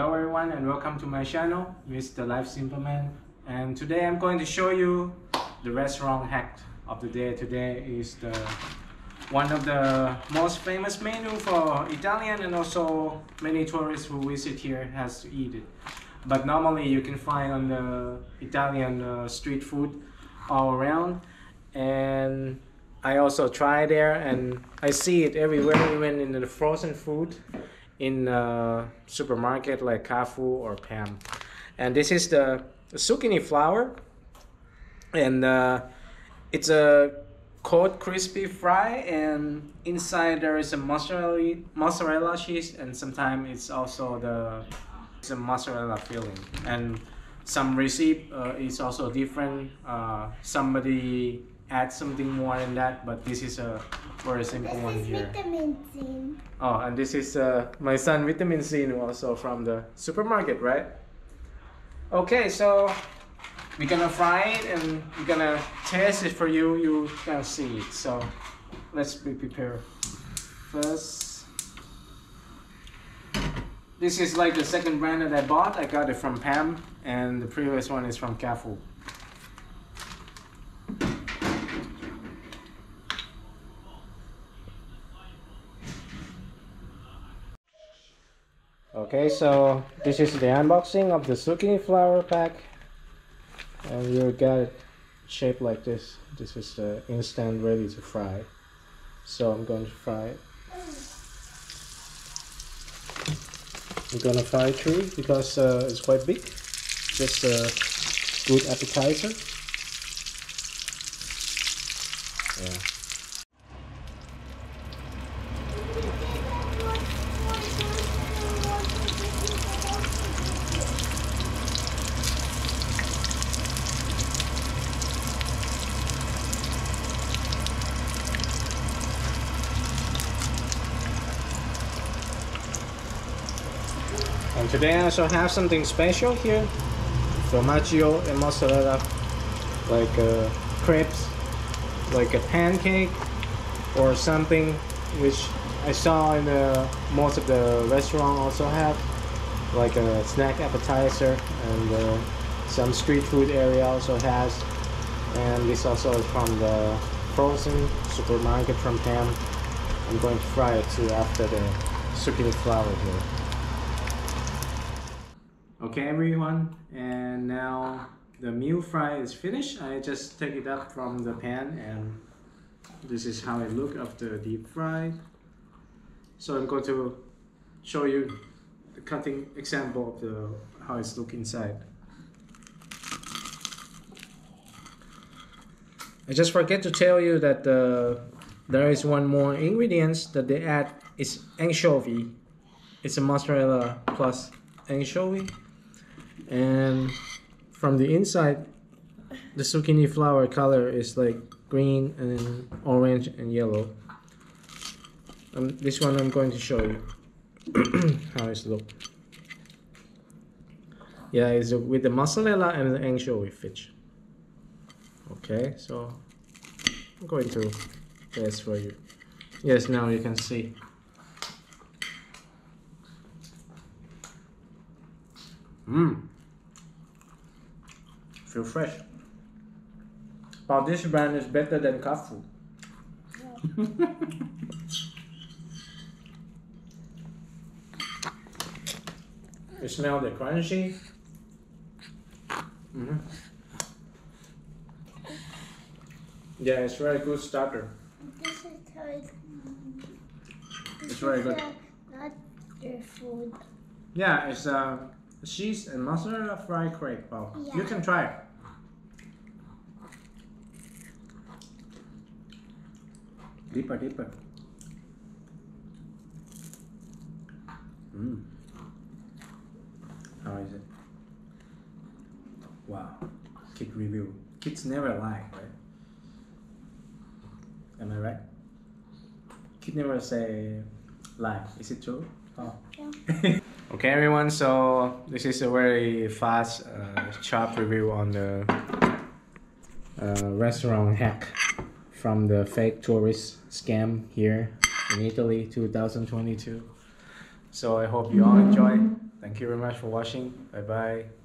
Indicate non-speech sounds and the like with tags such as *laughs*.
everyone and welcome to my channel, Mr. Life Simple Man. And today I'm going to show you the restaurant hack of the day. Today is the one of the most famous menu for Italian and also many tourists who visit here has to eat it. But normally you can find on the Italian uh, street food all around and I also try there and I see it everywhere even in the frozen food in a supermarket like Carrefour or Pam. And this is the zucchini flower, and uh, it's a cold crispy fry and inside there is a mozzarella mozzarella cheese and sometimes it's also the it's a mozzarella filling. And some receipt uh, is also different. Uh, somebody add something more in that but this is a very simple This one is here. vitamin C. oh and this is uh, my son vitamin C also from the supermarket right? Okay so we're gonna fry it and we're gonna taste it for you. You can see it. So let's be prepared. First this is like the second brand that I bought. I got it from Pam and the previous one is from Carrefour Okay, so this is the unboxing of the zucchini flower pack. And you got it shaped like this. This is the instant ready to fry. So I'm going to fry it. I'm gonna fry three because uh, it's quite big. Just a good appetizer. Yeah. Today I also have something special here. Formaggio and mozzarella. Like uh, crepes, like a pancake or something which I saw in uh, most of the restaurant also have. Like a snack appetizer and uh, some street food area also has. And this also is from the frozen supermarket from Pam. I'm going to fry it too after the zucchini flower here. Okay everyone, and now the meal fry is finished. I just take it up from the pan and this is how it look after deep fry. So I'm going to show you the cutting example of the how it's look inside. I just forget to tell you that uh, there is one more ingredients that they add is anchovy. It's a mozzarella plus anchovy and from the inside the zucchini flower color is like green and orange and yellow. Um, this one I'm going to show you. *clears throat* How it's look yeah it's with the mozzarella and the anchovy fish. Okay so I'm going to test for you. Yes now you can see. Mmm. Feel fresh. But this brand is better than Carrefour. you smell the crunchy. Mm -hmm. Yeah, it's very good starter. This is how it's. It's very good. Not your food. Yeah, it's uh, cheese and mozzarella fried crepe. Wow. You can try it. Deeper, deeper. Mm. How is it? Wow. Kid review. Kids never lie, right? Am I right? Kid never say lie. Is it true? Oh. Yeah. *laughs* okay, everyone. So this is a very fast, uh, sharp review on the uh, restaurant hack from the fake tourist scam here in Italy 2022. So I hope you all enjoy. Thank you very much for watching. Bye bye.